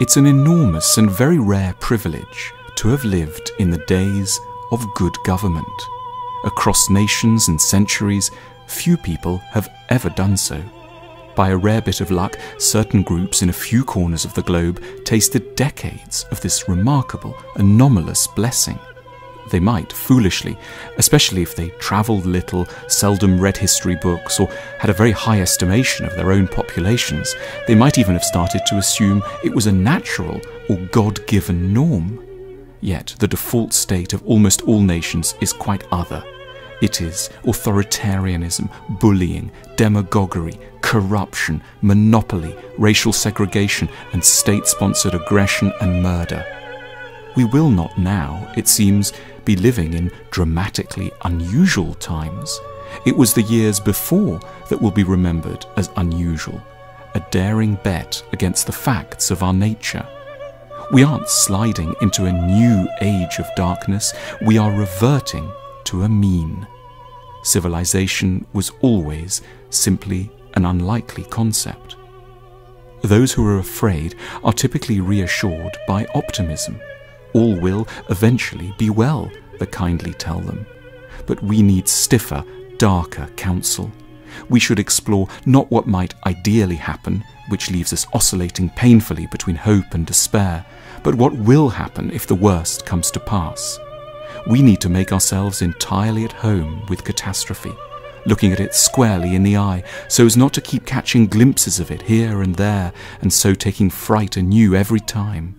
It's an enormous and very rare privilege to have lived in the days of good government. Across nations and centuries, few people have ever done so. By a rare bit of luck, certain groups in a few corners of the globe tasted decades of this remarkable, anomalous blessing. They might, foolishly, especially if they travelled little, seldom read history books, or had a very high estimation of their own populations, they might even have started to assume it was a natural or God given norm. Yet the default state of almost all nations is quite other. It is authoritarianism, bullying, demagoguery, corruption, monopoly, racial segregation, and state sponsored aggression and murder. We will not now, it seems, be living in dramatically unusual times. It was the years before that will be remembered as unusual, a daring bet against the facts of our nature. We aren't sliding into a new age of darkness, we are reverting to a mean. Civilization was always simply an unlikely concept. Those who are afraid are typically reassured by optimism. All will eventually be well, the kindly tell them. But we need stiffer, darker counsel. We should explore not what might ideally happen, which leaves us oscillating painfully between hope and despair, but what will happen if the worst comes to pass. We need to make ourselves entirely at home with catastrophe, looking at it squarely in the eye, so as not to keep catching glimpses of it here and there, and so taking fright anew every time.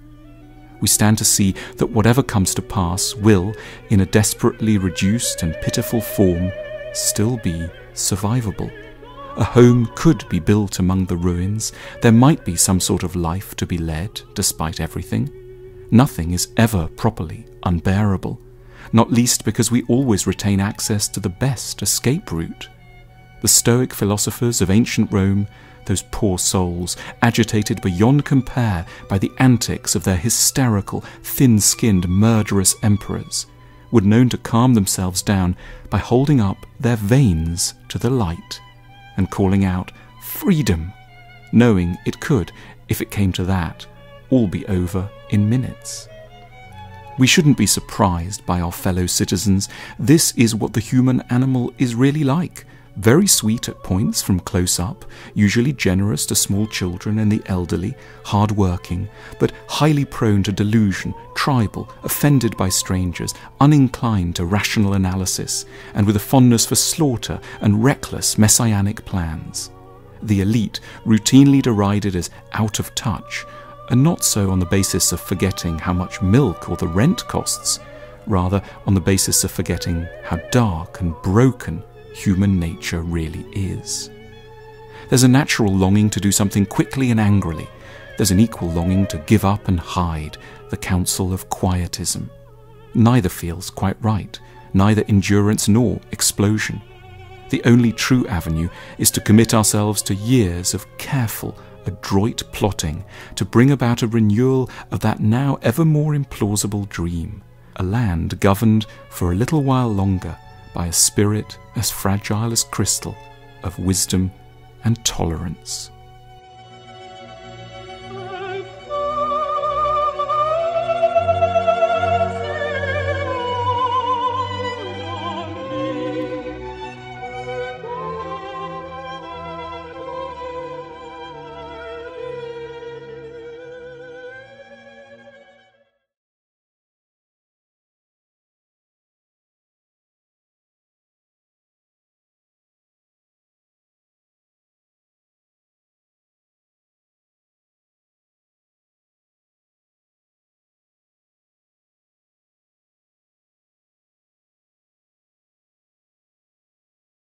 We stand to see that whatever comes to pass will, in a desperately reduced and pitiful form, still be survivable. A home could be built among the ruins. There might be some sort of life to be led, despite everything. Nothing is ever properly unbearable, not least because we always retain access to the best escape route. The Stoic philosophers of ancient Rome, those poor souls, agitated beyond compare by the antics of their hysterical, thin skinned, murderous emperors, were known to calm themselves down by holding up their veins to the light and calling out, Freedom! knowing it could, if it came to that, all be over in minutes. We shouldn't be surprised by our fellow citizens. This is what the human animal is really like. Very sweet at points from close up, usually generous to small children and the elderly, hard working, but highly prone to delusion, tribal, offended by strangers, uninclined to rational analysis, and with a fondness for slaughter and reckless messianic plans. The elite, routinely derided as out of touch, and not so on the basis of forgetting how much milk or the rent costs, rather on the basis of forgetting how dark and broken human nature really is. There's a natural longing to do something quickly and angrily. There's an equal longing to give up and hide, the counsel of quietism. Neither feels quite right, neither endurance nor explosion. The only true avenue is to commit ourselves to years of careful, adroit plotting to bring about a renewal of that now ever more implausible dream, a land governed for a little while longer by a spirit as fragile as crystal of wisdom and tolerance.